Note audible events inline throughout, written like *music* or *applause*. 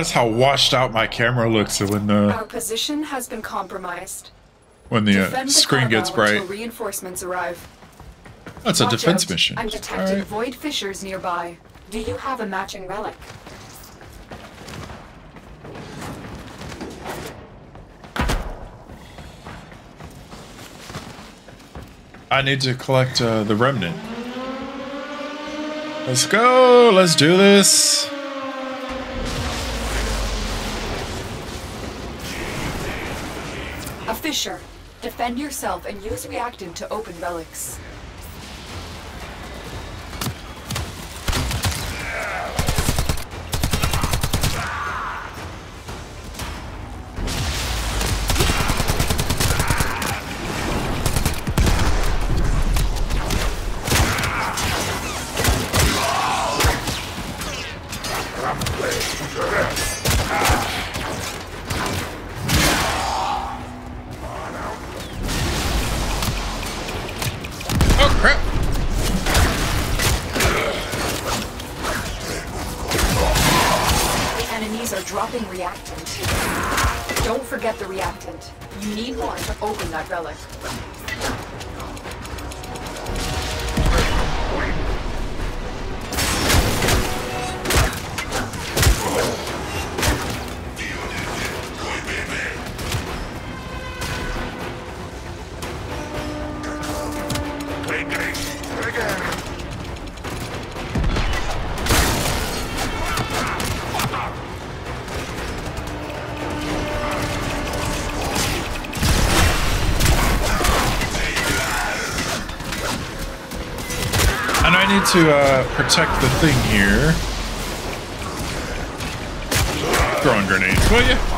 Notice how washed out my camera looks when the Our position has been compromised. when the uh, the screen gets bright. reinforcements arrive. That's a defense out. mission. I'm detecting Alright. void fissures nearby. Do you have a matching relic? I need to collect uh, the remnant. Let's go. Let's do this. A fissure. Defend yourself and use reactant to open relics. To uh, protect the thing here. Throwing grenades, will you?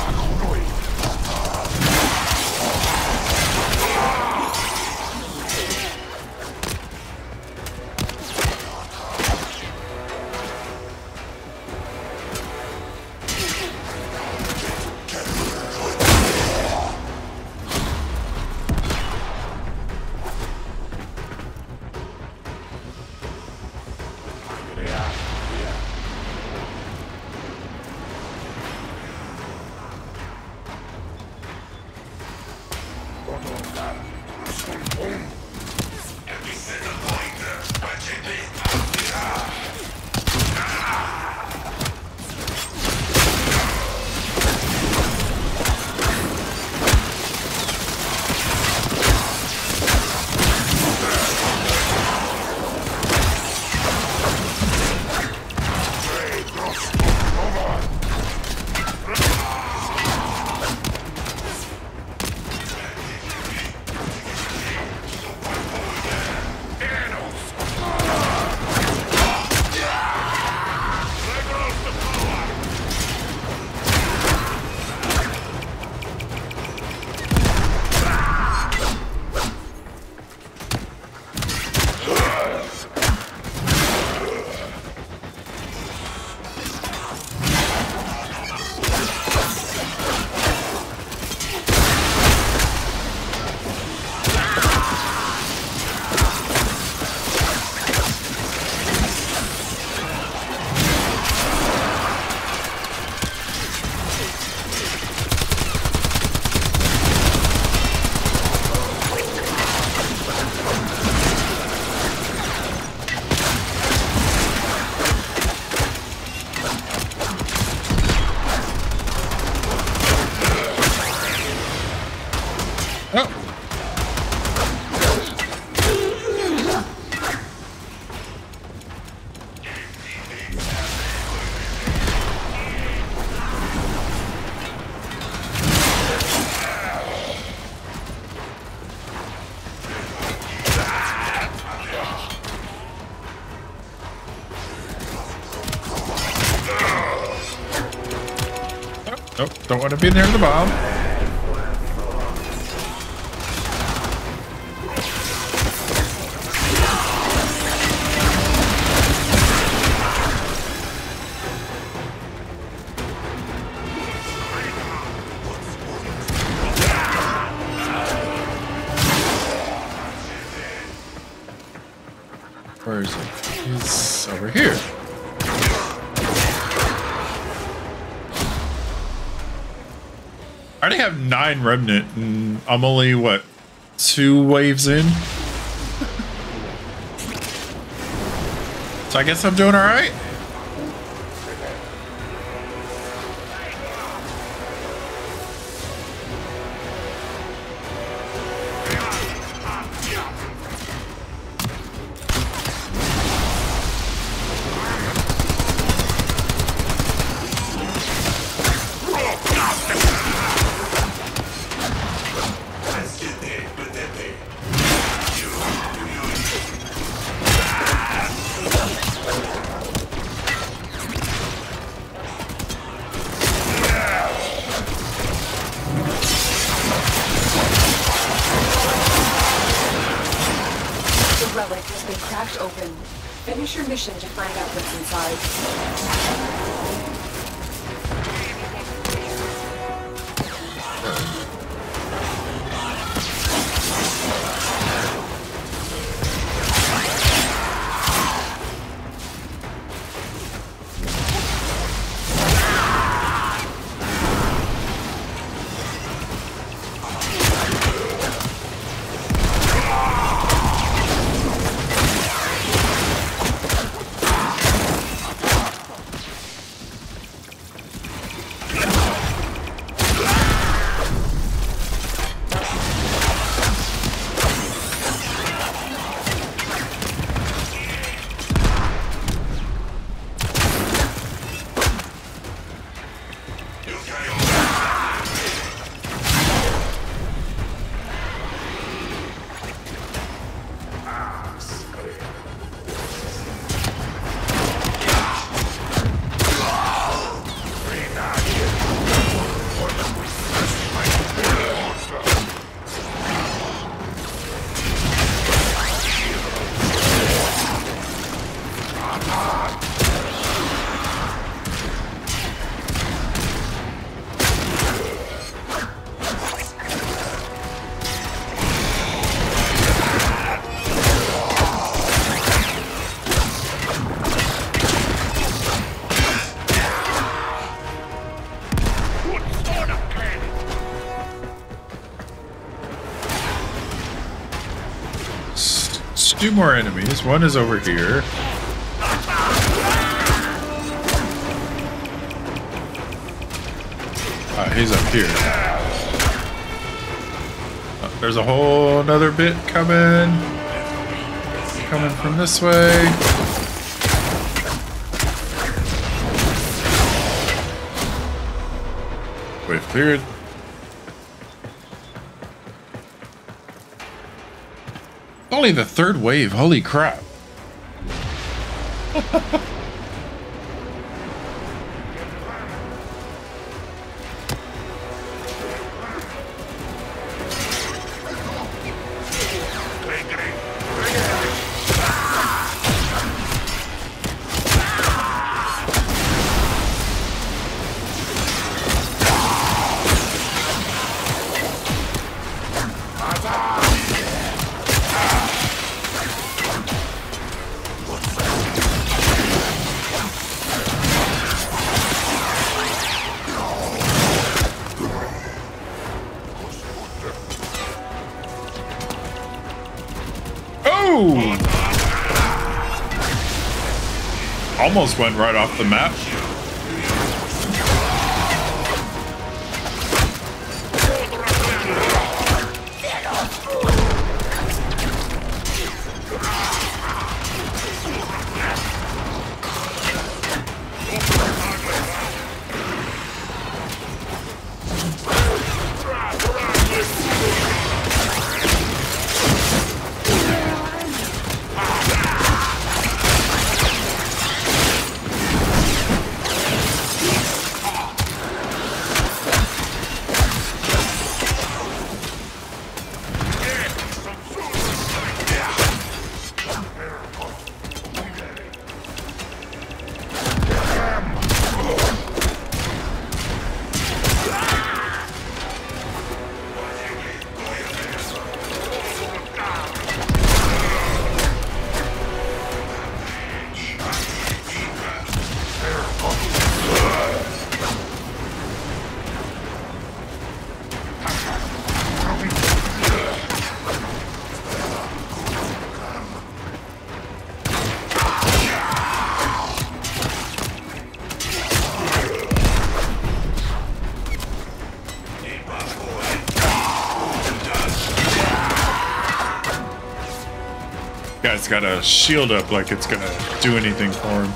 Don't want to be near the bomb. Where is he? He's over here. Already have nine remnant, and I'm only what two waves in. so I guess I'm doing all right. Finish your mission to find out what's inside. Two more enemies. One is over here. Uh, he's up here. Uh, there's a whole another bit coming. Coming from this way. Wait, cleared. Only the third wave. Holy crap. *laughs* Almost went right off the map. Got a shield up like it's gonna do anything for him.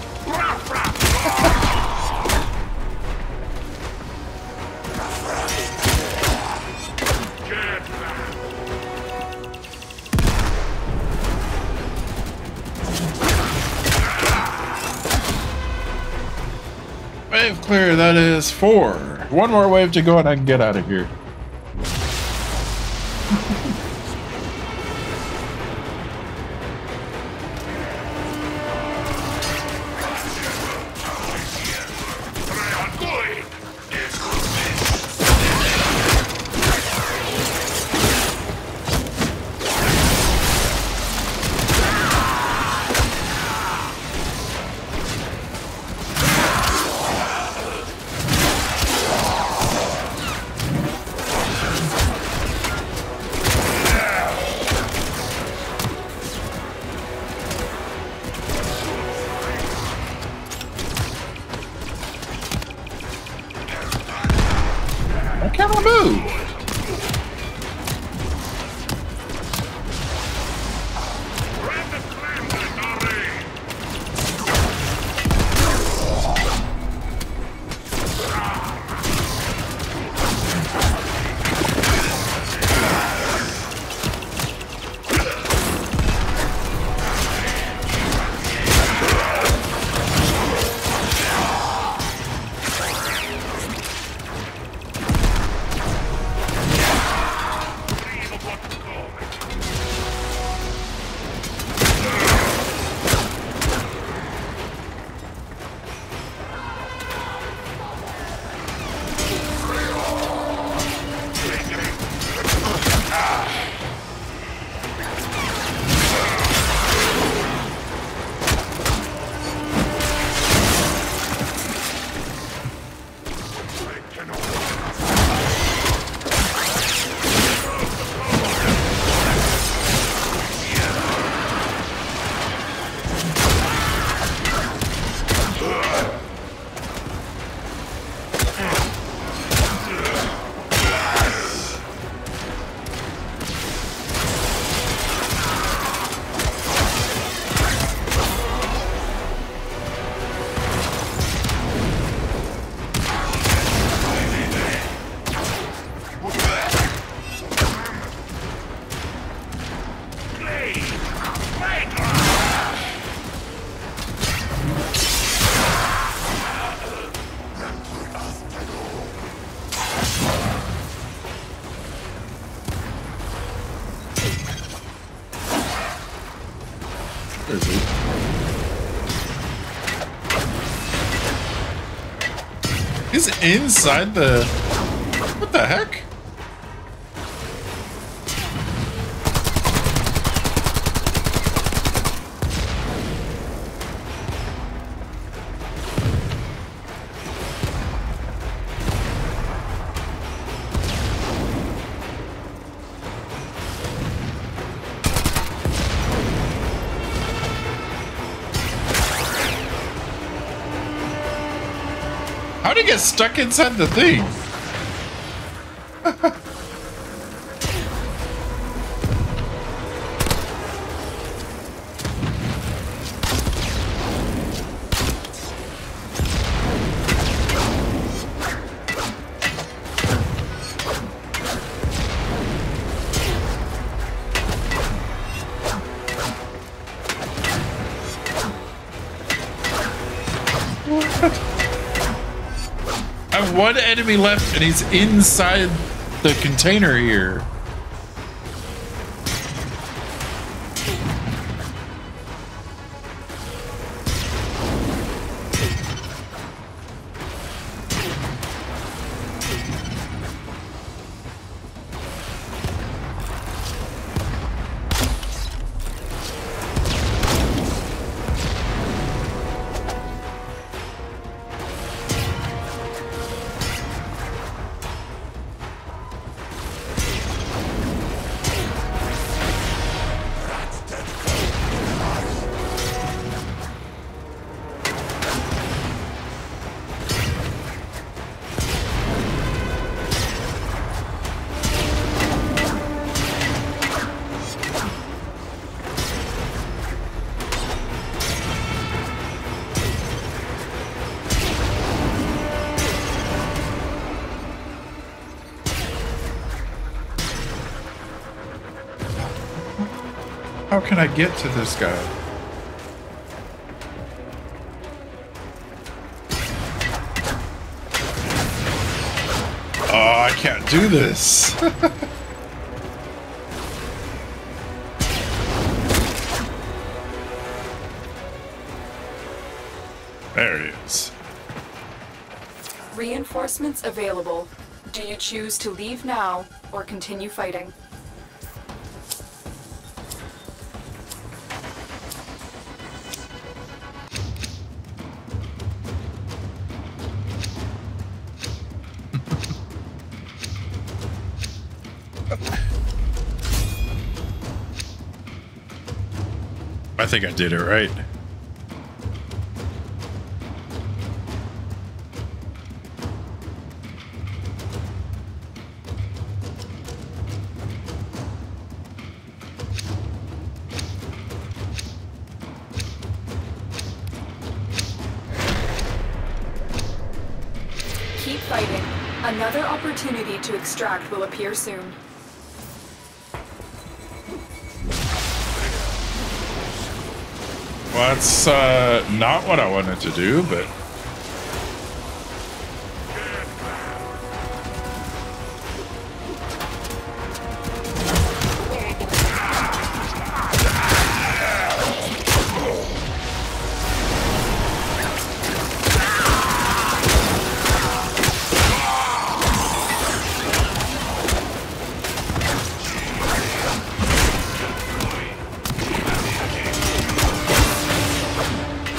Wave clear, that is four. One more wave to go and I can get out of here. *laughs* inside the. What the heck? Get stuck inside the thing? One enemy left and he's inside the container here. How can I get to this guy? Oh, I can't do this. *laughs* there he is. Reinforcements available. Do you choose to leave now or continue fighting? I think I did it right. Keep fighting. Another opportunity to extract will appear soon. Well, that's uh, not what I wanted to do, but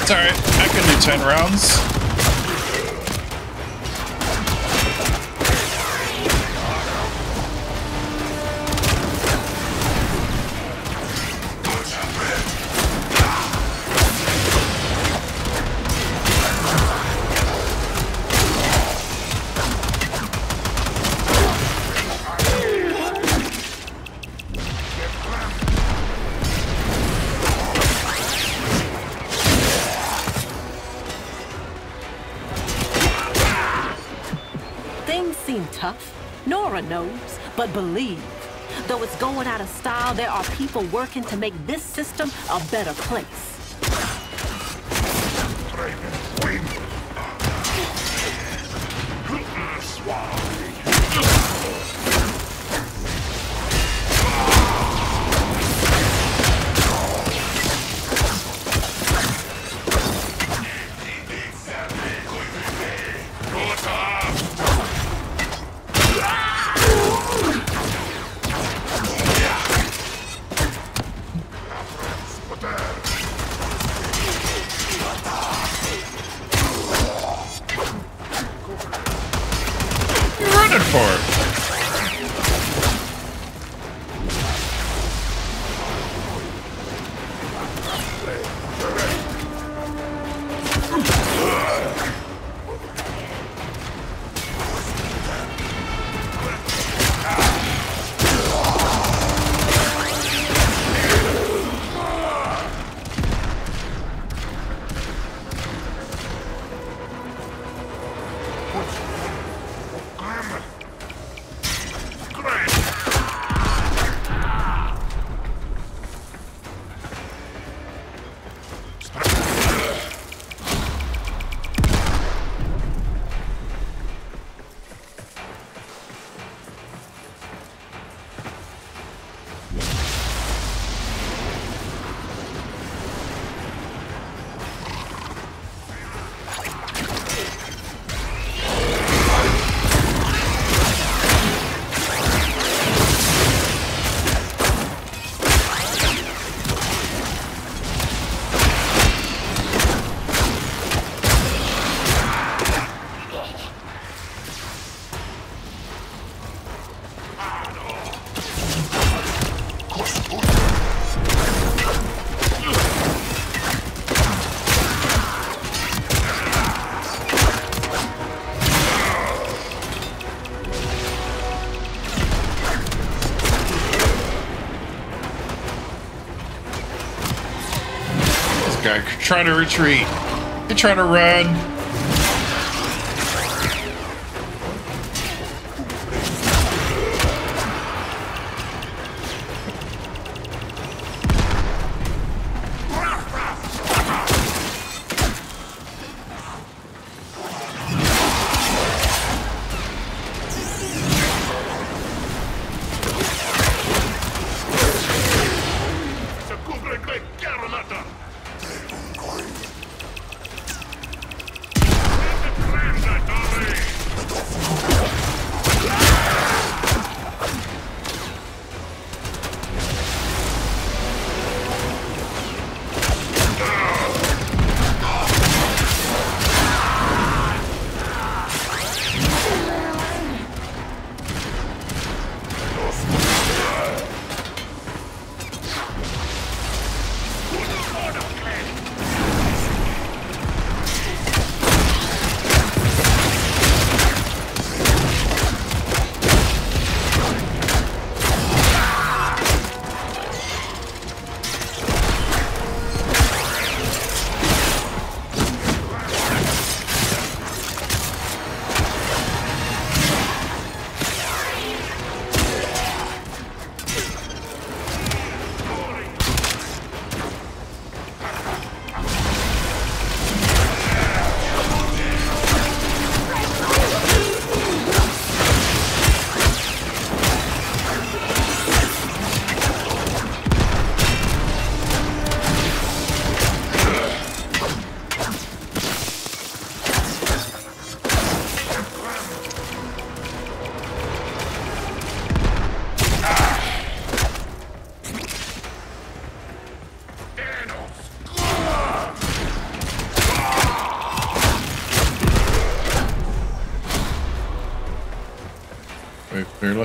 it's alright. I can do 10 rounds. But believe. Though it's going out of style, there are people working to make this system a better place. Trying to retreat. He trying to run.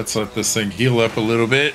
Let's let this thing heal up a little bit.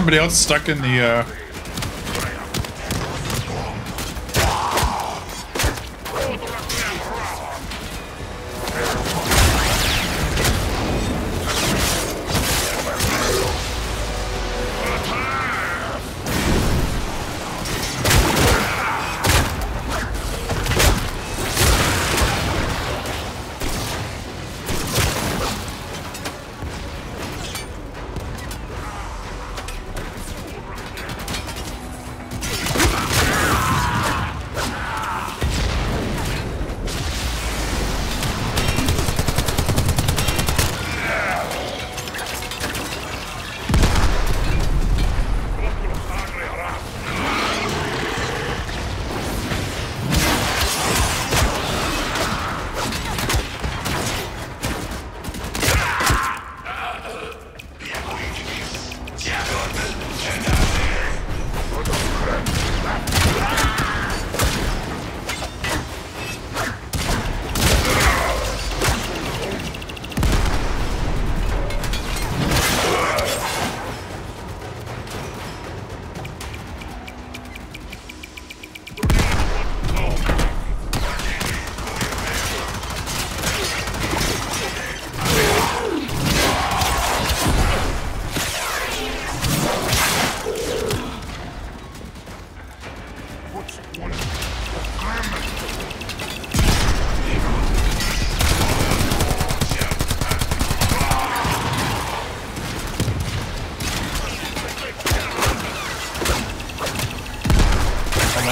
Somebody else stuck in the, uh...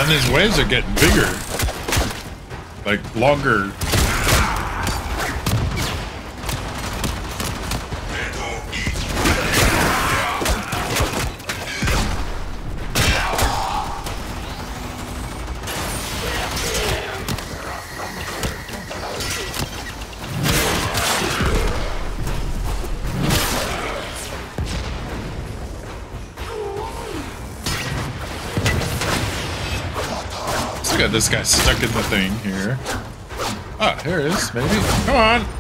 And these waves are getting bigger. Like, longer. This guy stuck in the thing here. Ah, here it is, maybe. Come on!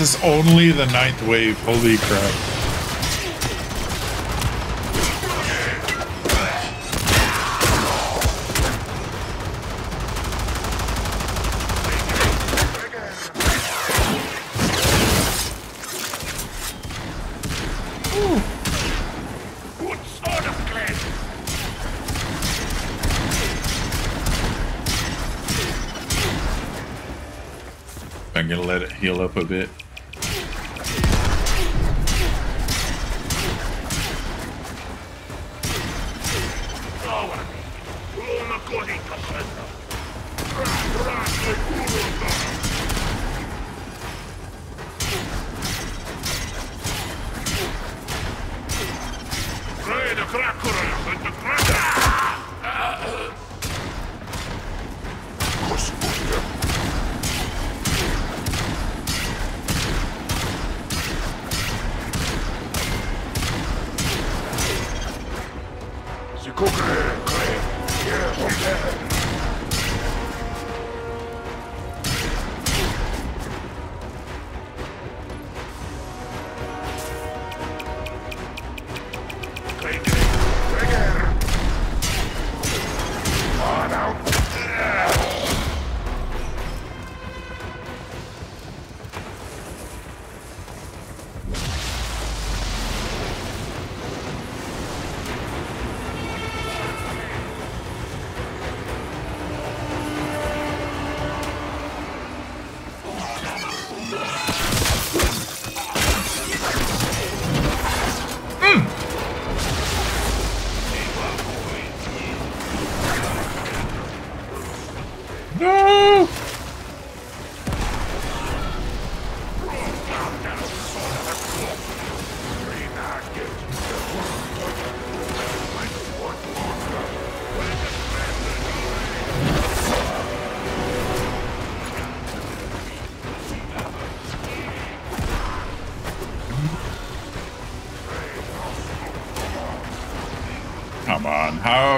This is only the ninth wave. Holy crap. I'm gonna let it heal up a bit.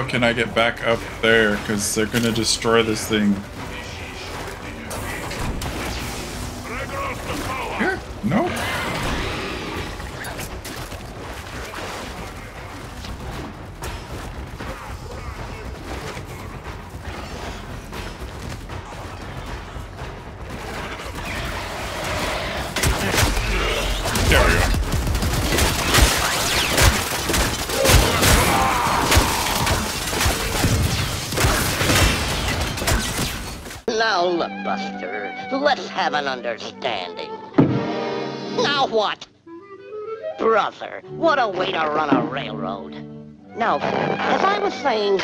How can I get back up there? Because they're gonna destroy this thing. Buster, let's have an understanding. Now what? Brother, what a way to run a railroad. Now, as I was saying...